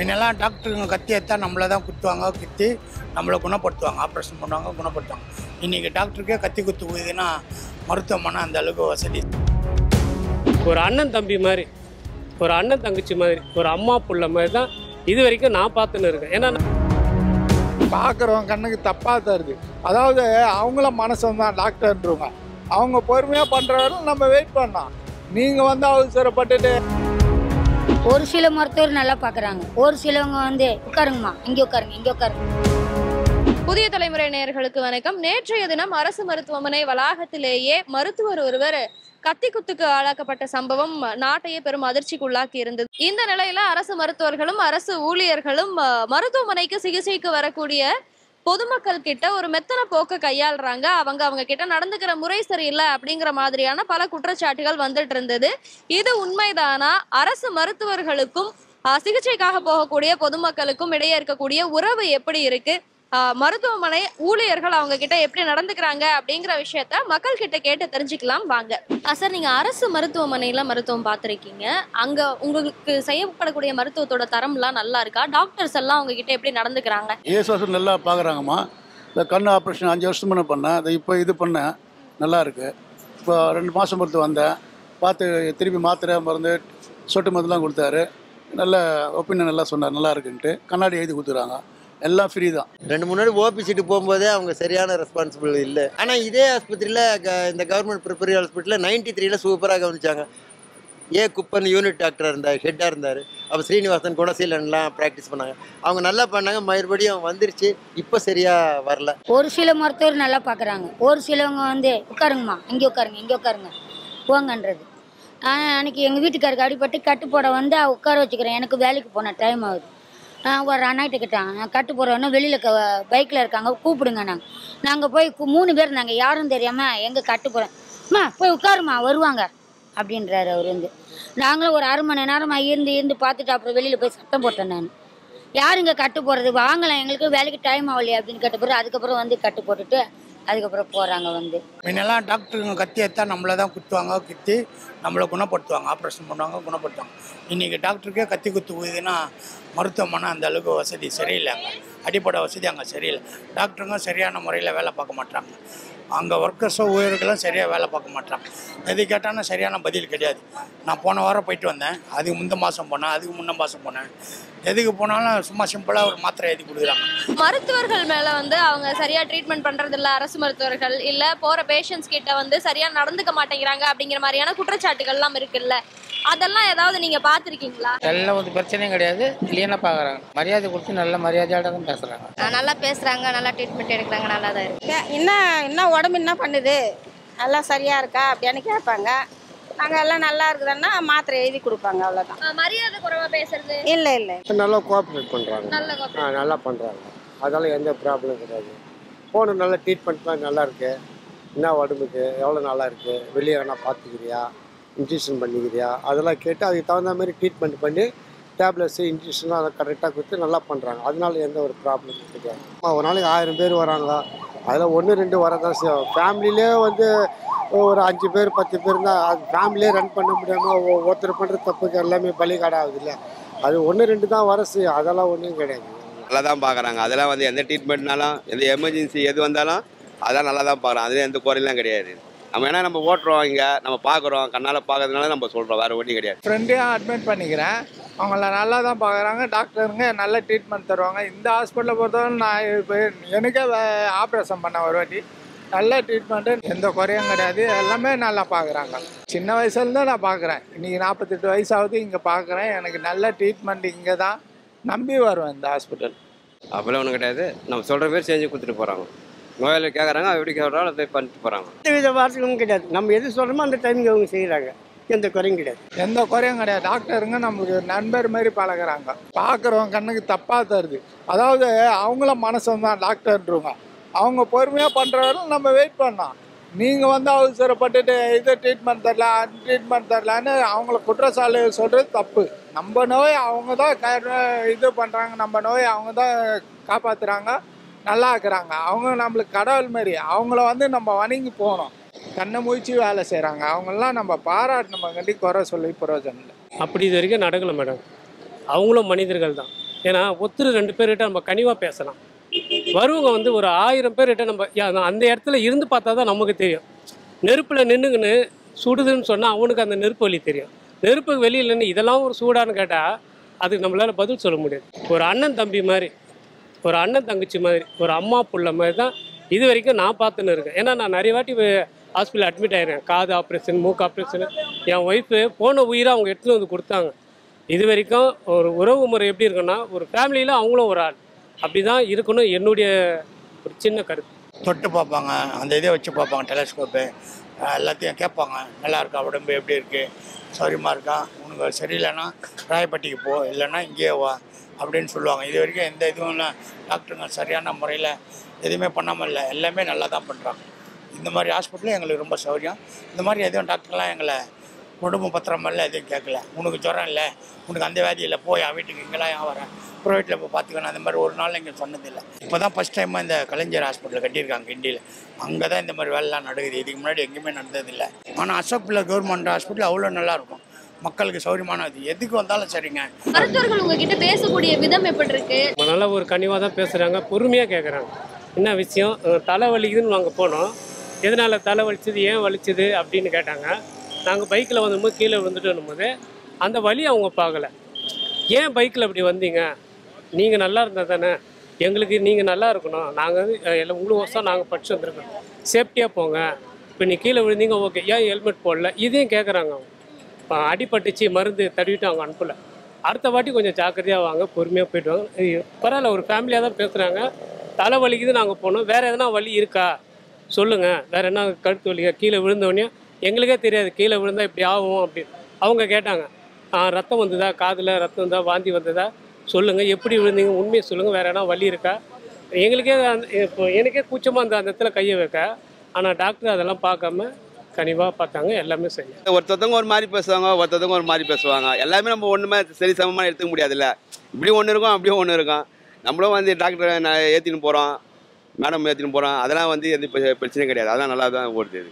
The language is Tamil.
முன்னெல்லாம் டாக்டருங்க கத்தி எடுத்தா நம்மளை தான் குத்துவாங்க குத்தி நம்மளை குணப்படுத்துவாங்க. ஆப்ரேஷன் பண்ணுவாங்க குணப்படுத்துவாங்க. இன்றைக்கி டாக்டருக்கே கத்தி குத்து போகுதுன்னா மருத்துவமனை அந்த அளவுக்கு வசதி. ஒரு அண்ணன் தம்பி மாதிரி ஒரு அண்ணன் தங்கச்சி மாதிரி ஒரு அம்மா புள்ள மாதிரி தான் இது வரைக்கும் நான் பார்த்துன்னு இருக்கேன். ஏன்னா பார்க்குறவங்க கண்ணுக்கு தப்பாக தருது அதாவது அவங்கள மனசம் தான் டாக்டர்ன்றவங்க அவங்க பொறுமையாக பண்ணுறவரை நம்ம வெயிட் பண்ணோம் நீங்கள் வந்து அவசரப்பட்டுட்டு ஒரு சில மருத்துவர் நல்லா பாக்குறாங்க. ஒரு சிலவங்க வந்து உட்காருங்கம்மா. இங்க உட்காருங்க இங்க உட்காருங்க. புதிய தலைமுறை நேயர்களுக்கு வணக்கம். நேற்றைய தினம் அரசு மருத்துவமனை வளாகத்திலேயே மருத்துவர் ஒருவர் கத்தி குத்துக்கு ஆளாக்கப்பட்ட சம்பவம் நாட்டையே பெரும் அதிர்ச்சிக்கு உள்ளாக்கி இருந்தது. இந்த நிலையில அரசு மருத்துவர்களும் அரசு ஊழியர்களும் மருத்துவமனைக்கு சிகிச்சைக்கு வரக்கூடிய பொதுமக்கள் கிட்ட ஒரு மெத்தன போக்க கையாளுறாங்க. அவங்க அவங்க கிட்ட நடந்துக்கிற முறை சரியில்லை அப்படிங்கிற மாதிரியான பல குற்றச்சாட்டுகள் வந்துட்டு இருந்தது. இது உண்மைதானா? அரசு மருத்துவர்களுக்கும் சிகிச்சைக்காக போகக்கூடிய பொதுமக்களுக்கும் இடையே இருக்கக்கூடிய உறவு எப்படி இருக்கு? மருத்துவமனை ஊழியர்கள் அவங்க கிட்ட எப்படி நடந்துக்கிறாங்க அப்படிங்கிற விஷயத்த மக்கள் கிட்ட கேட்டு தெரிஞ்சுக்கலாம். வாங்க. சார் நீங்க அரசு மருத்துவமனையில மருத்துவம் பார்த்திருக்கீங்க. அங்க உங்களுக்கு செய்யப்படக்கூடிய மருத்துவத்தோட தரம்லாம் நல்லா இருக்கா? டாக்டர்ஸ் எல்லாம் அவங்க கிட்ட எப்படி நடந்துக்கிறாங்க? ஹாஸ்பிட்டல் நல்லா பார்க்குறாங்கம்மா. இந்த கண் ஆப்ரேஷன் அஞ்சு வருஷம் முன்ன பண்ணேன். அதை இப்போ இது பண்ணேன். நல்லா இருக்கு. இப்போ ரெண்டு மாதம் பொறுத்து வந்தேன். பார்த்து திருப்பி மாத்திரை மருந்து சொட்டு மருந்துலாம் கொடுத்தாரு. நல்ல ஒப்பீனியன் நல்லா சொன்னார். நல்லா இருக்குன்ட்டு. கண்ணாடி எழுதி கொடுத்துறாங்க எல்லாம் ஃப்ரீ தான். ரெண்டு மூணு நாள் ஓபி சீட்டு போகும்போதே அவங்க சரியான ரெஸ்பான்சிபிள் இல்லை. ஆனால் இதே ஆஸ்பத்திரியில் இந்த கவர்மெண்ட் ப்ரிப்பரி ஹாஸ்பிட்டலில் நைன்டி த்ரீல சூப்பராக கவனிச்சாங்க. ஏ குப்பன் யூனிட் டாக்டராக இருந்தார் ஹெட்டாக இருந்தார். அப்போ ஸ்ரீனிவாசன் குணசீலன்லாம் ப்ராக்டிஸ் பண்ணாங்க. அவங்க நல்லா பண்ணாங்க மறுபடியும் வந்துருச்சு. இப்போ சரியாக வரல. ஒரு சில மருத்துவர் நல்லா பார்க்குறாங்க ஒரு சிலவங்க வந்து உட்காருங்கம்மா இங்கே உட்காருங்க இங்கே உட்காருங்க. போங்கன்றது. நான் அன்னைக்கு எங்கள் வீட்டுக்காருக்கு அடிபட்டு கட்டு போட வந்து உட்கார வச்சுக்கிறேன். எனக்கு வேலைக்கு போன டைம் ஆகுது. ஒரு அண்ணாட்ட கேட்டேன். கட்டு போகிறவனும் வெளியில் க பைக்கில் இருக்காங்க கூப்பிடுங்க நாங்கள் நாங்கள் போய் கு- மூணு பேர் நாங்கள் யாரும் தெரியாமல் எங்கே கட்டு போகிறோம் அம்மா போய் உட்காருமா வருவாங்க. அப்படின்றாரு அவர் வந்து. நாங்களும் ஒரு அரை மணி நேரமாக இருந்து இருந்து பார்த்துட்டு அப்புறம் வெளியில் போய் சத்தம் போட்டேன் நான். யாருங்க கட்டு போடுறது வாங்கலாம் எங்களுக்கு வேலைக்கு டைம் ஆகலையே அப்படின்னு கேட்ட பிறகு அதுக்கப்புறம் வந்து கட்டு போட்டுட்டு அதுக்கப்புறம் போகிறாங்க வந்து. முன்னெல்லாம் டாக்டருங்க கத்தி எடுத்தால் நம்மளை தான் குத்துவாங்க குத்தி நம்மளை குணப்படுத்துவாங்க. ஆப்ரேஷன் பண்ணுவாங்க குணப்படுத்துவாங்க. இன்றைக்கி டாக்டருக்கே கத்தி குத்து போகுதுன்னா மருத்துவமனை அந்த அளவுக்கு வசதி சரியில்லை அங்கே. அடிப்படை வசதி அங்கே சரியில்லை. டாக்டருங்க சரியான முறையில் வேலை பார்க்க மாட்டாங்க அங்கே ஒர்க்கர்ஸோ ஊழியர்களும் சரியாக வேலை பார்க்க மாட்டாங்க எது கேட்டாலும் சரியான பதில் கிடையாது. நான் போன வாரம் போயிட்டு வந்தேன். அதுக்கு முந்த மாதம் போனேன் அதுக்கு முன்ன மாதம் போனேன். எதுக்கு போனாலும் சும்மா சிம்பிளாக ஒரு மாத்திரை எழுதி கொடுக்குறாங்க. மருத்துவர்கள் மேலே வந்து அவங்க சரியாக ட்ரீட்மெண்ட் பண்ணுறது இல்லை அரசு மருத்துவர்கள் இல்லை போகிற பேஷண்ட்ஸ் கிட்ட வந்து சரியாக நடந்துக்க மாட்டேங்கிறாங்க அப்படிங்கிற மாதிரியான குற்றச்சாட்டுகள்லாம் இருக்குல்ல. அதெல்லாம் ஏதாவது நீங்க பாத்திருக்கீங்களா எல்லாம் ஒரு பிரச்சனையும் கிடையாது. கிளீனாக பார்க்குறாங்க. மரியாதை கொடுத்து நல்ல மரியாதையோட தான் பேசுகிறாங்க நல்லா பேசுறாங்க நல்லா ட்ரீட்மெண்ட் எடுக்கிறாங்க நல்லா தான் இருக்கு என்ன என்ன உடம்பு என்ன பண்ணுது? எல்லாம் சரியா இருக்கா? அப்படின்னு கேட்பாங்க. நாங்கள் எல்லாம் நல்லா இருக்குதுன்னா மாத்திரை எழுதி கொடுப்பாங்க அவ்வளோதான் மரியாதை குறைவா பேசுறது? இல்லை இல்லை. நல்லா கோஆப்ரேட் பண்ணுறாங்க நல்ல பண்ணுறாங்க அதெல்லாம் எந்த ப்ராப்ளம் கிடையாது. போன நல்ல ட்ரீட்மெண்ட்லாம் நல்லா இருக்கு. என்ன உடம்புக்கு? எவ்வளோ நல்லா இருக்கு? வெளியே வேணா பார்த்துக்கிறியா? இன்ஜெக்ஷன் பண்ணிக்கிறியா? அதெல்லாம் கேட்டு அதுக்கு தகுந்த மாதிரி ட்ரீட்மெண்ட் பண்ணி டேப்லெட்ஸு இன்ஜெக்ஷன்லாம் அதை கரெக்டாக கொடுத்து நல்லா பண்ணுறாங்க அதனால எந்த ஒரு ப்ராப்ளமும் கிடையாது. ஒரு நாளைக்கு ஆயிரம் பேர் வராங்க அதில் ஒன்று ரெண்டு வரதான் செய்யும். ஃபேமிலியிலே வந்து ஒரு அஞ்சு பேர் பத்து பேர் தான் அது ஃபேமிலியே ரன் பண்ண முடியாமல் ஒருத்தர் பண்ணுற தப்புக்கு எல்லாமே பலிகாடாகுது இல்லை? அது ஒன்று ரெண்டு தான் வர செய்யும். அதெல்லாம் ஒன்றும் கிடையாது. நல்லா தான் பார்க்குறாங்க அதெல்லாம் வந்து எந்த ட்ரீட்மெண்ட்னாலும் எந்த எமர்ஜென்சி எது வந்தாலும் அதெல்லாம் நல்லா தான் பார்க்குறாங்க அதில் எந்த குறையெல்லாம் கிடையாது. நம்ம ஏன்னா நம்ம ஓட்டுறோம் இங்கே நம்ம பார்க்குறோம் கண்ணால் பார்க்கறதுனால நம்ம சொல்கிறோம் வேறு ஒன்றும் கிடையாது. ஃப்ரெண்டையும் அட்மிட் பண்ணிக்கிறேன். அவங்கள நல்லா தான் பார்க்குறாங்க டாக்டருங்க நல்ல ட்ரீட்மெண்ட் தருவாங்க. இந்த ஹாஸ்பிட்டலை பொறுத்தவரை நான் இப்போ எனக்கே ஆப்ரேஷன் பண்ண ஒரு வாட்டி. நல்ல ட்ரீட்மெண்ட்டு எந்த குறையும் கிடையாது. எல்லாமே நல்லா பார்க்குறாங்க சின்ன வயசுலேருந்து நான் பார்க்குறேன் இன்றைக்கி நாற்பத்தெட்டு வயசாகுது இங்கே பார்க்குறேன் எனக்கு நல்ல ட்ரீட்மெண்ட் இங்கே தான் நம்பி வருவேன் இந்த ஹாஸ்பிட்டல் அப்போல்லாம் ஒன்றும் கிடையாது. நம்ம சொல்கிற பேர் செஞ்சு கொடுத்துட்டு போகிறாங்க நோயாளி கேட்குறாங்க எப்படி கேட்குறாலும் அதை பண்ணிட்டு போகிறாங்க எந்த வித வார்த்தைகளும் கிடையாது. நம்ம எது சொல்கிறோமோ அந்த டைமுக்கு அவங்க செய்கிறாங்க எந்த குறையும் கிடையாது. எந்த குறையும் கிடையாது. டாக்டருங்க நம்மளுக்கு நண்பர் மாதிரி பழகுறாங்க. பார்க்குறவங்க கண்ணுக்கு தப்பாக தருது. அதாவது அவங்கள மனசம் தான் டாக்டர்ன்றவங்க. அவங்க பொறுமையாக பண்ணுறவரை நம்ம வெயிட் பண்ணோம் நீங்கள் வந்து அவசரப்பட்டுட்டு இது ட்ரீட்மெண்ட் தரல அந்த ட்ரீட்மெண்ட் தரலான்னு அவங்கள குற்றச்சாட்டு சொல்கிறது தப்பு. நம்ம நோய் அவங்க தான் க- இது பண்ணுறாங்க நம்ம நோய் அவங்க தான் காப்பாற்றுறாங்க நல்லா இருக்கிறாங்க. அவங்க நம்மளுக்கு கடவுள் மாதிரி அவங்கள வந்து நம்ம வணங்கி போகணும். கண்ணை முழிச்சு வேலை செய்கிறாங்க அவங்கெல்லாம் நம்ம பாராட்டணும் கண்டி குறை சொல்லி பிரயோஜனம் இல்லை. அப்படி இது வரைக்கும் நடக்கலை மேடம். அவங்களும் மனிதர்கள் தான். ஏன்னா ஒத்துரு ரெண்டு பேர்கிட்ட நம்ம கனிவாக பேசலாம். வருவங்க வந்து ஒரு ஆயிரம் பேர்கிட்ட நம்ம அந்த இடத்துல இருந்து பார்த்தா தான் நமக்கு தெரியும். நெருப்பில் நின்றுங்கன்னு சுடுதுன்னு சொன்னால் அவனுக்கு அந்த நெருப்பு வலி தெரியும். நெருப்புக்கு வெளியில் நின்று இதெல்லாம் ஒரு சூடான்னு கேட்டால் அதுக்கு நம்மளால் பதில் சொல்ல முடியாது. ஒரு அண்ணன் தம்பி மாதிரி ஒரு அண்ணன் தங்கச்சி மாதிரி ஒரு அம்மா புள்ள மாதிரி தான் இது வரைக்கும் நான் பார்த்துன்னு இருக்கேன். ஏன்னா நான் நிறைய வாட்டி ஹாஸ்பிட்டல் அட்மிட் ஆயிருக்கேன். காது ஆப்ரேஷன் மூக்கு ஆப்ரேஷன் என் ஒய்ஃபு போன உயிரை அவங்க எடுத்துகிட்டு வந்து கொடுத்தாங்க. இது வரைக்கும் ஒரு உறவு முறை எப்படி இருக்குன்னா ஒரு ஃபேமிலியில் அவங்களும் ஒரு ஆள். அப்படி தான் இருக்கணும் என்னுடைய ஒரு சின்ன கருத்து. தொட்டு பார்ப்பாங்க. அந்த இதை வச்சு பார்ப்பாங்க டெலஸ்கோப்பு எல்லாத்தையும் கேட்பாங்க. நல்லா இருக்கா? உடம்பு எப்படி இருக்குது சௌரியமாக இருக்கா? உனக்கு சரியில்லைன்னா ராயப்பட்டிக்கு போ. இல்லைன்னா இங்கேயே வா. அப்படின்னு சொல்லுவாங்க. இது வரைக்கும் எந்த இதுவும் இல்லை. டாக்டருங்க சரியான முறையில் எதுவுமே பண்ணாமல் இல்லை. எல்லாமே நல்லா தான் பண்ணுறாங்க இந்த மாதிரி ஹாஸ்பிட்டலும் எங்களுக்கு ரொம்ப சௌரியம். இந்த மாதிரி எதுவும் டாக்டர்லாம் எங்களை குடும்பம் பத்திரமெல்லாம் எதுவும் கேட்கல உனக்கு ஜுரம் இல்லை. உனக்கு அந்த வியாதி இல்லை. போய் என் வீட்டுக்கு இங்கெல்லாம் ஏன் வரேன். ப்ரைவேட்டில் போய் பார்த்துக்கணும். அந்த மாதிரி ஒரு நாள் இங்கே சொன்னதில்லை. இப்போ தான் ஃபஸ்ட் டைமாக இந்த கலைஞர் ஹாஸ்பிட்டல் கட்டியிருக்காங்க கிண்டியில். அங்கே தான் இந்த மாதிரி வேலைலாம் நடக்குது. இதுக்கு முன்னாடி எங்கேயுமே நடந்ததில்லை. ஆனால் அசோக் கவர்மெண்ட் ஹாஸ்பிட்டல் அவ்வளோ நல்லாயிருக்கும் மக்களுக்கு சௌரியமானது எதுக்கு வந்தாலும் சரிங்க. மருத்துவர்கள் உங்ககிட்ட பேசக்கூடிய விதம் எப்படி இருக்கு நல்லா ஒரு கனிவாக தான் பேசுகிறாங்க பொறுமையாக கேட்குறாங்க என்ன விஷயம்? தலை வலிக்குதுன்னு நாங்கள் போனோம். எதனால் தலை வலிச்சது ஏன் வலிச்சது அப்படின்னு கேட்டாங்க. நாங்கள் பைக்கில் வந்தபோது கீழே விழுந்துட்டு போது அந்த வலி அவங்க பார்க்கல. ஏன் பைக்கில் இப்படி வந்தீங்க? நீங்கள் நல்லா இருந்தால் தானே? எங்களுக்கு நீங்கள் நல்லா இருக்கணும். நாங்கள் வந்து எல்லாம் இவ்வளோ வருஷம் நாங்கள் படிச்சு வந்திருக்கோம் சேஃப்டியாக போங்க. இப்போ நீ கீழே விழுந்தீங்க ஓகே ஏன் ஹெல்மெட் போடல? இதையும் கேட்குறாங்க அவங்க. இப்போ அடிப்பட்டுச்சு மருந்து தடவிட்டு அவங்க அனுப்பல. அடுத்த வாட்டி கொஞ்சம் ஜாக்கிரதையாக வாங்க பொறுமையாக போயிட்டு வாங்க. பரவாயில்ல ஒரு ஃபேமிலியாக தான் பேசுகிறாங்க தலை வலிக்குது நாங்கள் போனோம். வேறு எதனா வலி இருக்கா? சொல்லுங்கள் வேறு என்ன கழுத்து வலிக்கா? கீழே விழுந்தோடனே எங்களுக்கே தெரியாது. கீழே விழுந்தால் இப்படி ஆகும் அப்படின்னு அவங்க கேட்டாங்க. ரத்தம் வந்ததா? காதில் ரத்தம் வந்ததா? வாந்தி வந்ததா? சொல்லுங்கள் எப்படி விழுந்தீங்க? உண்மையை சொல்லுங்கள் வேறு எதனா வலி இருக்கா? எங்களுக்கே அந்த இப்போ எனக்கே கூச்சமாக அந்த அந்த இடத்துல கையை வைக்க. ஆனால் டாக்டர் அதெல்லாம் பார்க்காம கனிவாக பார்த்தாங்க எல்லாமே செஞ்சாங்க ஒருத்தவங்க ஒரு மாதிரி பேசுவாங்க ஒருத்தவங்க ஒரு மாதிரி பேசுவாங்க. எல்லாமே நம்ம ஒன்றுமே சரி சமமாக எடுத்துக்க முடியாதுல்ல. இப்படி ஒன்று இருக்கும் அப்படியும் ஒன்று இருக்கும். நம்மளும் வந்து டாக்டர் ஏற்றின்னு போகிறோம் மேடம் ஏற்றின்னு போகிறோம் அதெல்லாம் வந்து எந்த பிரச்சனையும் கிடையாது. அதெல்லாம் நல்லா தான் ஓடுது